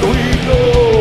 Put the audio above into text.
do.